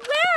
Where